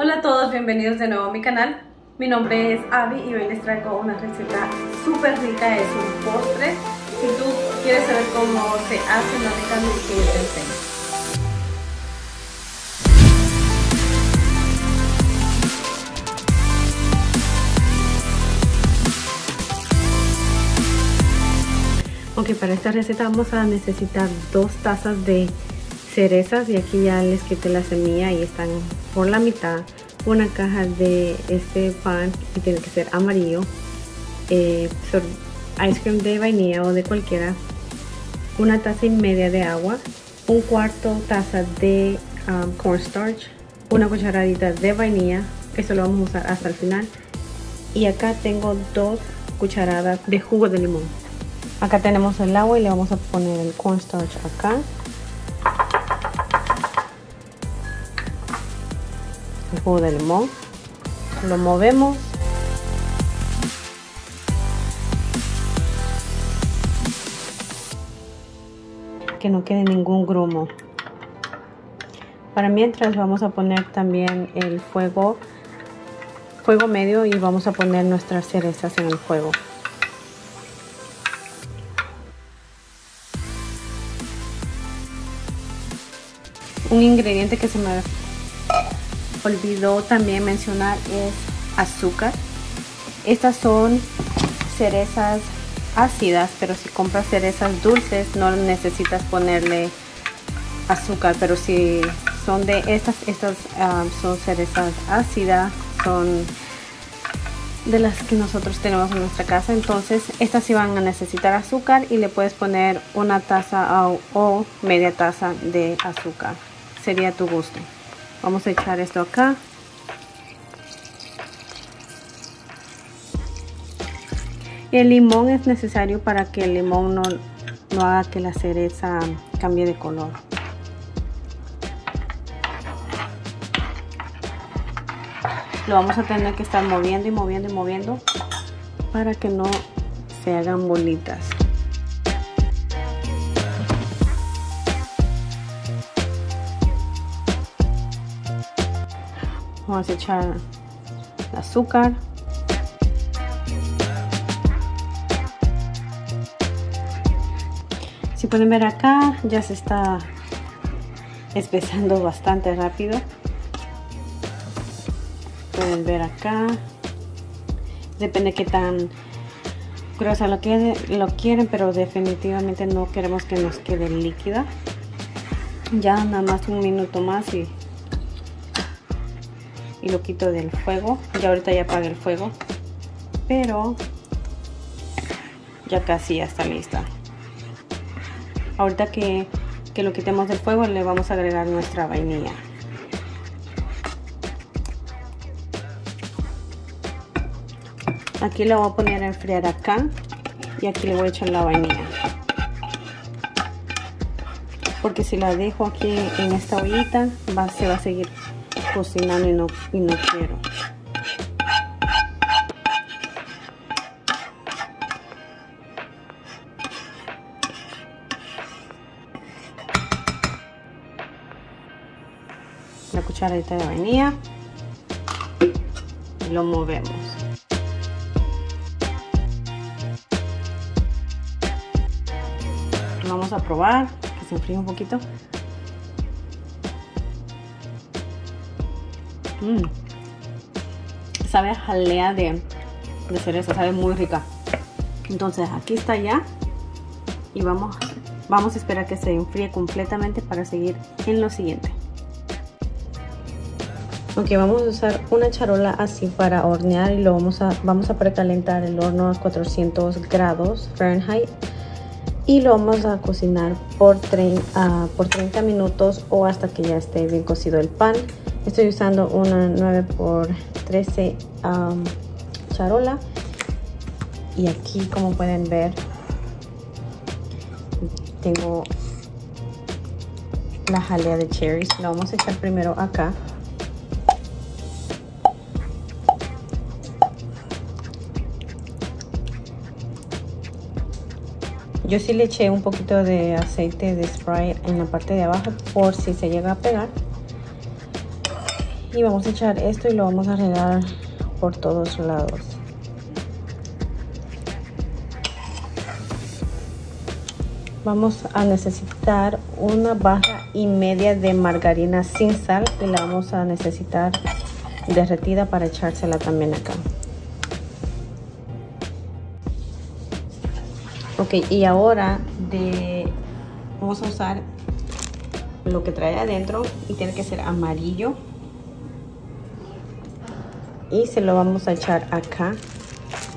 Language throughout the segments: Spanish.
Hola a todos, bienvenidos de nuevo a mi canal. Mi nombre es Abby y hoy les traigo una receta súper rica, es un postre. Si tú quieres saber cómo se hace, no te cambies que yo te enseño. Ok, para esta receta vamos a necesitar dos tazas de cerezas y aquí ya les quité la semilla y están por la mitad. Una caja de este pan que tiene que ser amarillo. Eh, ice cream de vainilla o de cualquiera. Una taza y media de agua. Un cuarto taza de um, cornstarch. Una cucharadita de vainilla. Eso lo vamos a usar hasta el final. Y acá tengo dos cucharadas de jugo de limón. Acá tenemos el agua y le vamos a poner el cornstarch acá limón. Lo movemos. Que no quede ningún grumo. Para mientras vamos a poner también el fuego fuego medio y vamos a poner nuestras cerezas en el fuego. Un ingrediente que se me olvidó también mencionar es azúcar. Estas son cerezas ácidas, pero si compras cerezas dulces no necesitas ponerle azúcar, pero si son de estas, estas ah, son cerezas ácidas, son de las que nosotros tenemos en nuestra casa, entonces estas sí van a necesitar azúcar y le puedes poner una taza o, o media taza de azúcar, sería tu gusto. Vamos a echar esto acá. El limón es necesario para que el limón no, no haga que la cereza cambie de color. Lo vamos a tener que estar moviendo y moviendo y moviendo para que no se hagan bolitas. Vamos a echar el azúcar. Si pueden ver acá, ya se está espesando bastante rápido. Pueden ver acá. Depende qué tan gruesa lo, lo quieren, pero definitivamente no queremos que nos quede líquida. Ya nada más un minuto más y y lo quito del fuego. Ya ahorita ya apagué el fuego. Pero ya casi ya está lista. Ahorita que, que lo quitemos del fuego le vamos a agregar nuestra vainilla. Aquí la voy a poner a enfriar acá y aquí le voy a echar la vainilla. Porque si la dejo aquí en esta ollita va, se va a seguir cocinando y no, y no quiero. La cucharadita de vainilla y lo movemos. Vamos a probar que se enfríe un poquito. Mm. Sabe a jalea de, de cereza, sabe muy rica. Entonces aquí está ya. Y vamos, vamos a esperar que se enfríe completamente para seguir en lo siguiente. Ok, vamos a usar una charola así para hornear y lo vamos a, vamos a precalentar el horno a 400 grados Fahrenheit y lo vamos a cocinar por, uh, por 30 minutos o hasta que ya esté bien cocido el pan. Estoy usando una 9x13 charola. Y aquí, como pueden ver, tengo la jalea de cherries. La vamos a echar primero acá. Yo sí le eché un poquito de aceite de spray en la parte de abajo por si se llega a pegar. Y vamos a echar esto y lo vamos a regar por todos lados. Vamos a necesitar una barra y media de margarina sin sal y la vamos a necesitar derretida para echársela también acá ok y ahora de vamos a usar lo que trae adentro y tiene que ser amarillo. Y se lo vamos a echar acá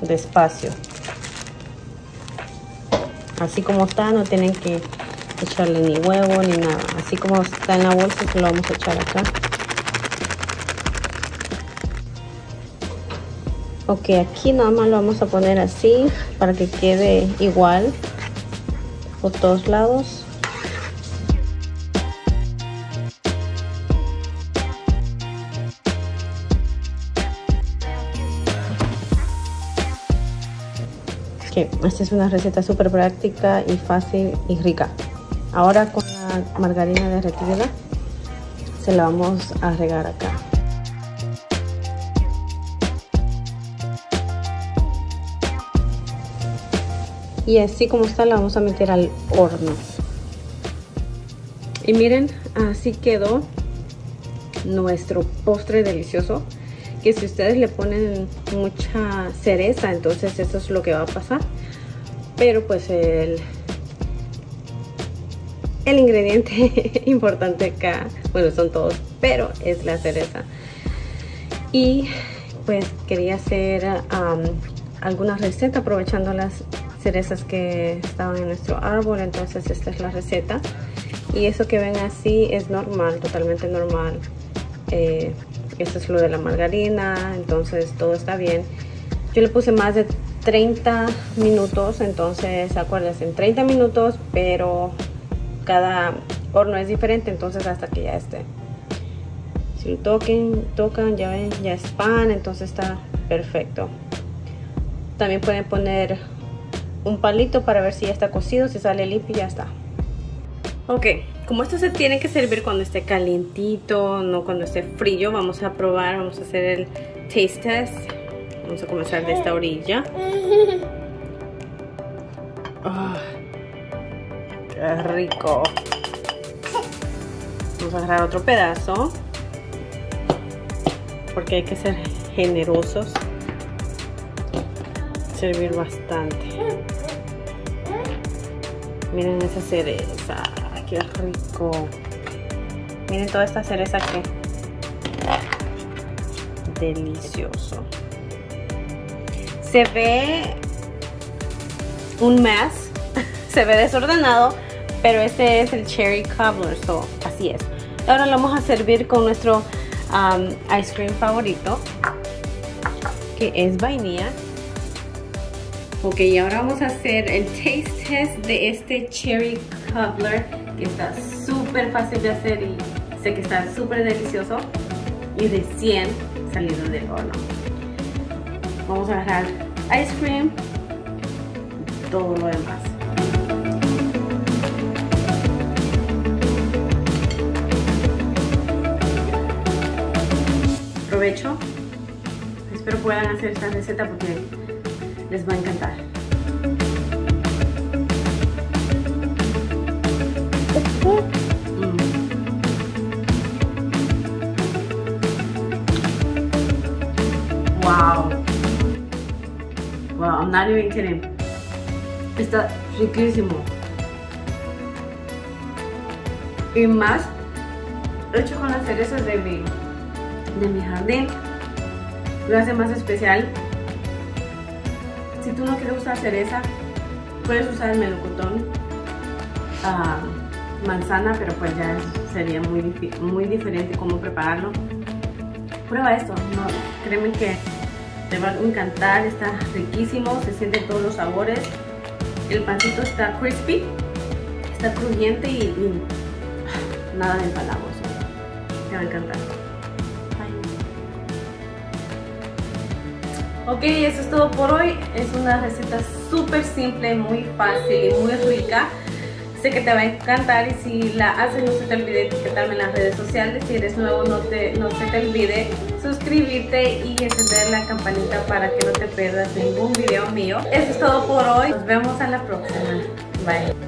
despacio. Así como está no tienen que echarle ni huevo ni nada. Así como está en la bolsa se lo vamos a echar acá ok aquí nada más lo vamos a poner así para que quede igual por todos lados que esta es una receta súper práctica y fácil y rica. Ahora con la margarina derretida se la vamos a regar acá. Y así como está la vamos a meter al horno. Y miren, así quedó nuestro postre delicioso que si ustedes le ponen mucha cereza, entonces eso es lo que va a pasar. Pero pues el, el ingrediente importante acá, bueno son todos, pero es la cereza. Y pues quería hacer alguna receta aprovechando las cerezas que estaban en nuestro árbol, entonces esta es la receta. Y eso que ven así es normal, totalmente normal. Eh, esto es lo de la margarina, entonces todo está bien. Yo le puse más de 30 minutos, entonces acuérdense, en 30 minutos, pero cada horno es diferente, entonces hasta que ya esté. Si lo toquen, tocan, ya ven, ya es pan, entonces está perfecto. También pueden poner un palito para ver si ya está cocido, si sale limpio ya está. Ok, como esto se tiene que servir cuando esté calientito, no cuando esté frío, vamos a probar, vamos a hacer el taste test. Vamos a comenzar de esta orilla. Oh, qué rico. Vamos a agarrar otro pedazo. Porque hay que ser generosos. Servir bastante. Miren esa cereza qué rico. Miren toda esta cereza que delicioso. Se ve un mess, se ve desordenado, pero este es el cherry cobbler, so así es. Ahora lo vamos a servir con nuestro um, ice cream favorito, que es vainilla. Ok, ahora vamos a hacer el taste test de este cherry cobbler que está súper fácil de hacer y sé que está súper delicioso y recién salido del horno. Vamos a dejar ice cream y todo lo demás. Provecho. Espero puedan hacer esta receta porque les va a encantar. Wow. Wow, I'm not even kidding. Está riquísimo. Y más hecho con las cerezas de mi, de mi jardín. Lo hace más especial. Si tú no quieres usar cereza, puedes usar el melocotón. Ah, manzana, pero pues ya sería muy, muy diferente cómo prepararlo. Prueba esto, créeme que te va a encantar, está riquísimo, se sienten todos los sabores. El pancito está crispy, está crujiente y, nada de empalagoso. Te va a encantar. Ok, eso es todo por hoy. Es una receta súper simple, muy fácil y muy rica. Sé que te va a encantar y si la haces no se te olvide etiquetarme en las redes sociales. Si eres nuevo no, te, no se te olvide suscribirte y encender la campanita para que no te pierdas ningún video mío. Eso es todo por hoy. Nos vemos a la próxima. Bye.